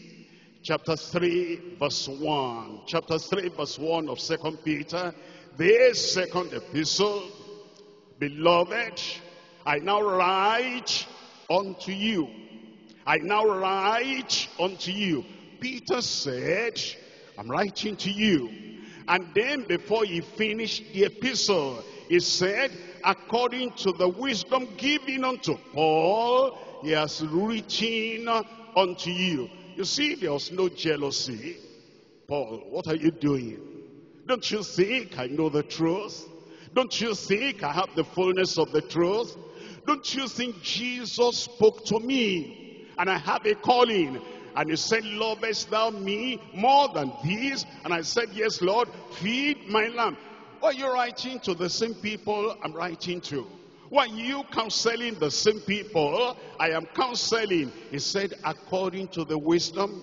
chapter 3 verse 1. Chapter 3 verse 1 of Second Peter this second epistle, beloved, I now write unto you. I now write unto you. Peter said, I'm writing to you. And then before he finished the epistle, he said, according to the wisdom given unto Paul, he has written unto you. You see, there was no jealousy. Paul, what are you doing? Don't you think I know the truth? Don't you think I have the fullness of the truth? Don't you think Jesus spoke to me and I have a calling? And he said, lovest thou me more than these? And I said, yes, Lord, feed my lamb. Why are you writing to the same people I'm writing to? Why are you counseling the same people I am counseling? He said, according to the wisdom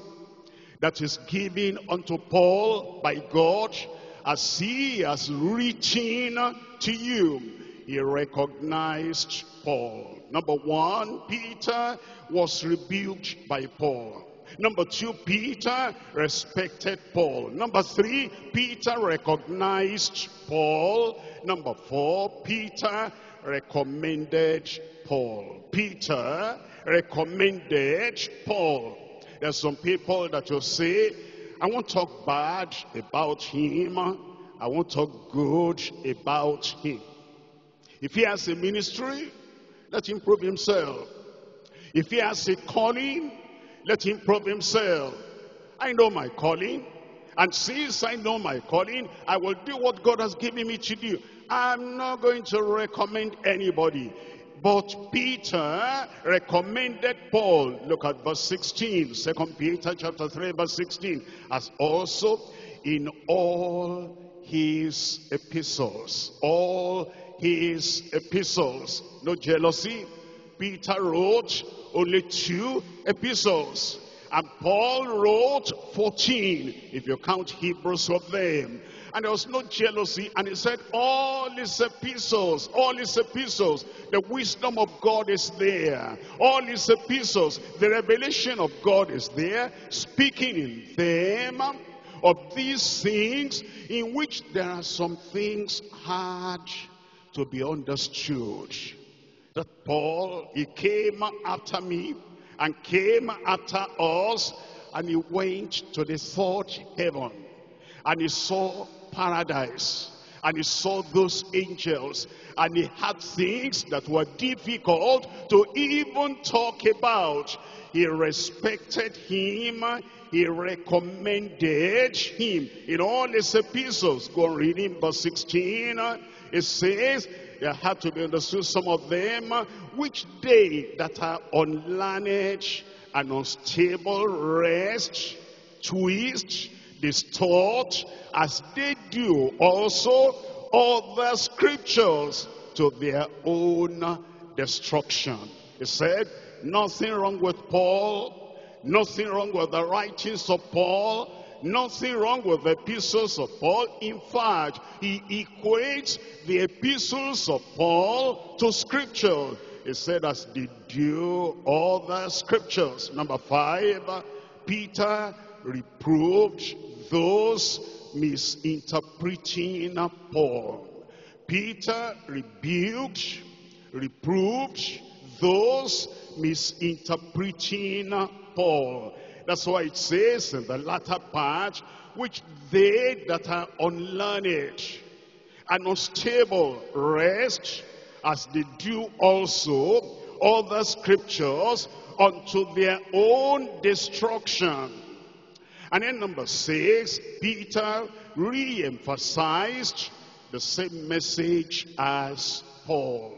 that is given unto Paul by God as he has written to you. He recognized Paul. Number one, Peter was rebuked by Paul. Number two, Peter respected Paul. Number three, Peter recognized Paul. Number four, Peter recommended Paul. Peter recommended Paul. There's some people that will say, I won't talk bad about him. I won't talk good about him. If he has a ministry, let him prove himself. If he has a calling, let him prove himself. I know my calling. And since I know my calling, I will do what God has given me to do. I'm not going to recommend anybody. But Peter recommended Paul. Look at verse 16. Second Peter chapter 3 verse 16. As also in all his epistles. All his epistles. No jealousy. Peter wrote only two epistles. And Paul wrote 14, if you count Hebrews of them. And there was no jealousy. And he said, all his epistles, all his epistles, the wisdom of God is there. All his epistles, the revelation of God is there, speaking in them of these things in which there are some things hard to be understood. That Paul, he came after me and came after us and he went to the third heaven and he saw paradise and he saw those angels and he had things that were difficult to even talk about. He respected him he recommended him. In all his epistles go read in verse 16 it says there had to be understood some of them uh, which they that are unlearned and unstable rest twist distort as they do also other scriptures to their own destruction. He said, nothing wrong with Paul, nothing wrong with the writings of Paul, nothing wrong with the epistles of Paul. In fact, he equates the epistles of Paul to scripture. He said, as did do the scriptures. Number five, Peter reproved those misinterpreting Paul. Peter rebuked, reproved those misinterpreting Paul. That's why it says in the latter part, which they that are unlearned and unstable rest, as they do also other scriptures unto their own destruction. And then number six, Peter re-emphasized the same message as Paul.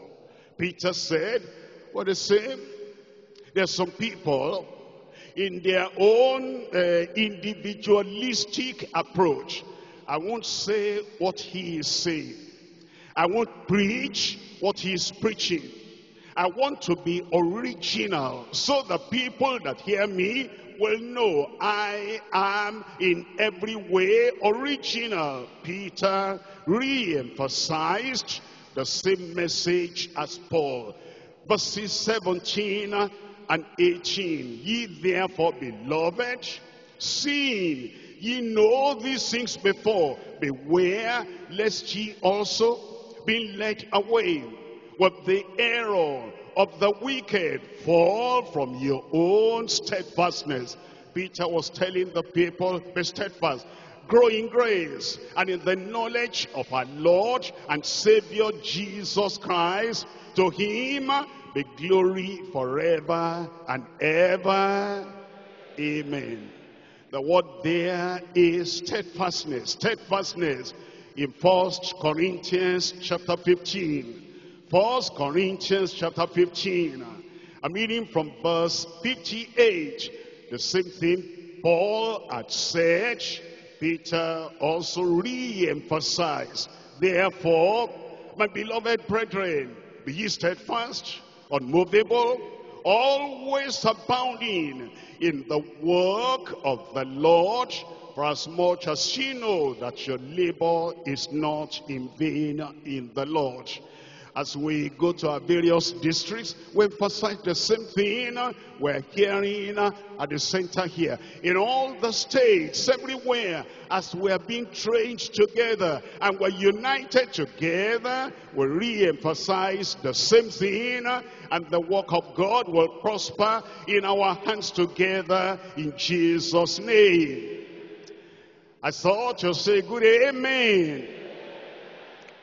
Peter said, what is it? There's some people in their own uh, individualistic approach. I won't say what he is saying. I won't preach what he is preaching. I want to be original so the people that hear me will know I am in every way original. Peter re-emphasized the same message as Paul. Verses 17 and 18. Ye therefore, beloved, seeing ye know these things before, beware lest ye also be led away with the error of the wicked fall from your own steadfastness. Peter was telling the people, be steadfast, grow in grace and in the knowledge of our Lord and Savior Jesus Christ. To him be glory forever and ever. Amen. The word there is steadfastness. Steadfastness in First Corinthians chapter 15. First Corinthians chapter 15. I'm reading from verse 58. The same thing Paul had said, Peter also re-emphasized. Therefore, my beloved brethren, be ye steadfast, unmovable, always abounding in the work of the Lord, for as much as you know that your labor is not in vain in the Lord. As we go to our various districts, we emphasize the same thing we're hearing uh, at the center here. In all the states, everywhere, as we are being trained together and we're united together, we re-emphasize the same thing uh, and the work of God will prosper in our hands together in Jesus' name. I thought you'd say good amen.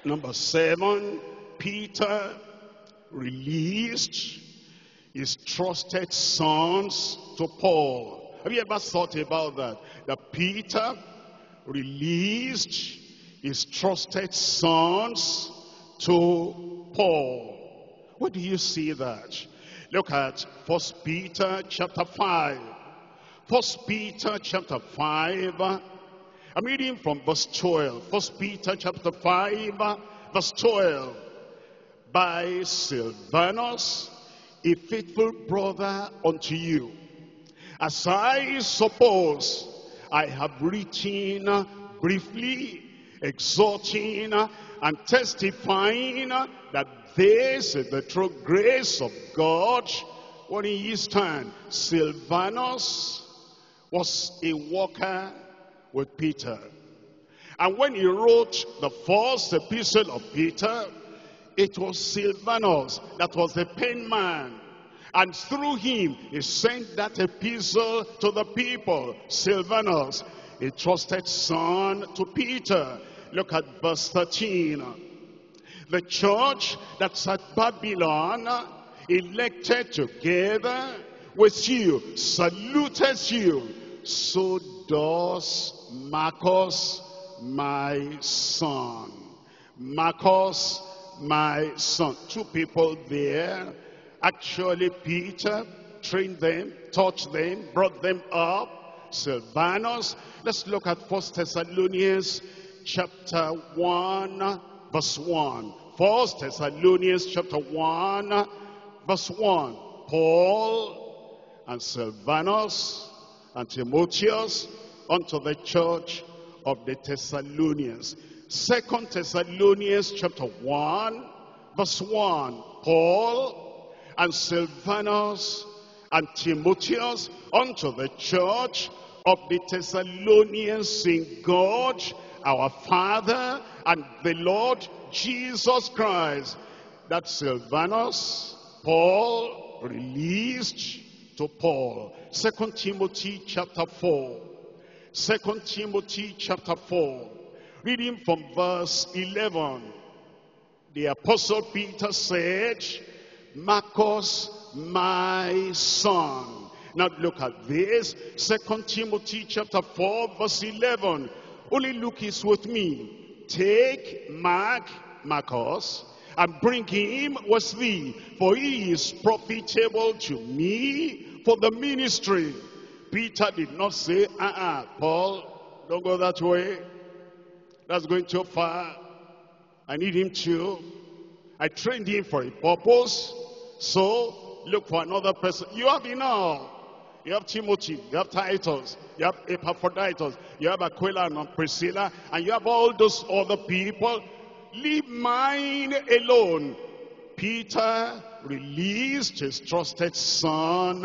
Number seven, Peter released his trusted sons to Paul. Have you ever thought about that? That Peter released his trusted sons to Paul. Where do you see that? Look at First Peter chapter 5. First Peter chapter 5. I'm reading from verse 12. First Peter chapter 5, verse 12 by Silvanus, a faithful brother unto you. As I suppose I have written briefly, exhorting and testifying that this is the true grace of God. When in his time, Silvanus was a worker with Peter. And when he wrote the first epistle of Peter, it was Silvanus that was the pen man. And through him, he sent that epistle to the people. Silvanus, a trusted son to Peter. Look at verse 13. The church that's at Babylon, elected together with you, salutes you. So does Marcus, my son. Marcus, my son. Two people there. Actually, Peter trained them, taught them, brought them up. Silvanus. Let's look at First Thessalonians chapter 1, verse 1. First Thessalonians chapter 1, verse 1. Paul and Silvanus and Timotheus unto the church of the Thessalonians. Second Thessalonians chapter 1, verse 1. Paul and Silvanus and Timotheus unto the church of the Thessalonians in God, our Father, and the Lord Jesus Christ. That Silvanus, Paul released to Paul. Second Timothy chapter 4. Second Timothy chapter 4. Reading from verse 11. The apostle Peter said, Marcus, my son. Now look at this. Second Timothy chapter 4 verse 11. Only Luke is with me. Take Mark, Marcus, and bring him with thee, for he is profitable to me for the ministry. Peter did not say, uh-uh, Paul, don't go that way. That's going too far. I need him too. I trained him for a purpose. So look for another person. You have enough. You have Timothy, you have Titus, you have Epaphroditus, you have Aquila and Priscilla, and you have all those other people. Leave mine alone. Peter released his trusted son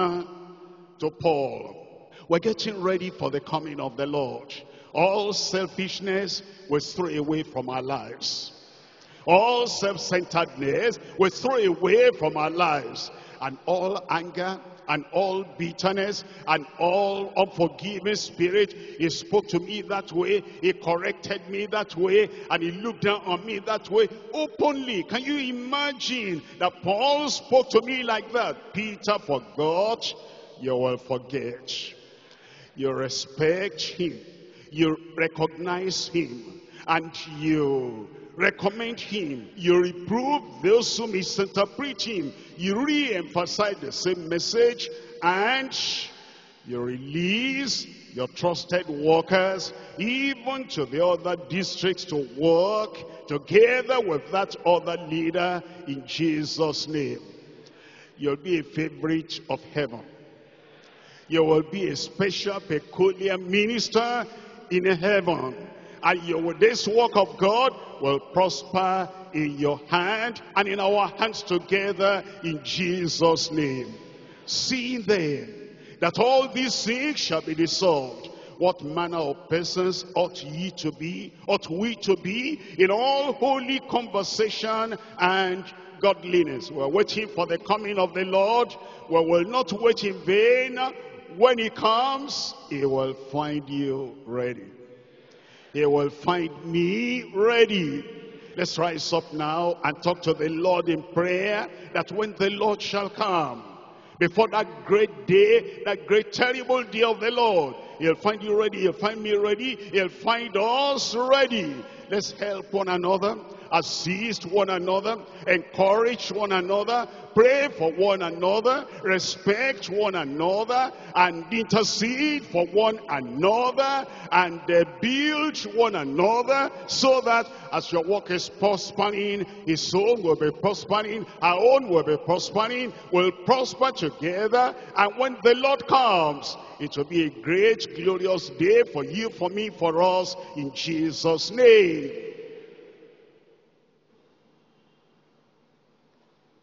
to Paul. We're getting ready for the coming of the Lord. All selfishness was thrown away from our lives. All self-centeredness was thrown away from our lives. And all anger and all bitterness and all unforgiving spirit. He spoke to me that way. He corrected me that way. And he looked down on me that way openly. Can you imagine that Paul spoke to me like that? Peter forgot. You will forget. You respect him you recognize him and you recommend him, you reprove those who misinterpret him, you re-emphasize the same message and you release your trusted workers even to the other districts to work together with that other leader in Jesus' name. You'll be a favorite of heaven. You will be a special, peculiar minister in heaven. And you, this work of God will prosper in your hand and in our hands together in Jesus' name. Seeing then that all these things shall be dissolved, what manner of persons ought ye to be, ought we to be, in all holy conversation and godliness. We're waiting for the coming of the Lord. We will not wait in vain. When he comes, he will find you ready. He will find me ready. Let's rise up now and talk to the Lord in prayer that when the Lord shall come, before that great day, that great terrible day of the Lord, he'll find you ready, he'll find me ready, he'll find us ready. Let's help one another assist one another, encourage one another, pray for one another, respect one another, and intercede for one another, and build one another, so that as your work is prospering, his own will be prospering, our own will be prospering, will prosper together, and when the Lord comes, it will be a great, glorious day for you, for me, for us, in Jesus' name.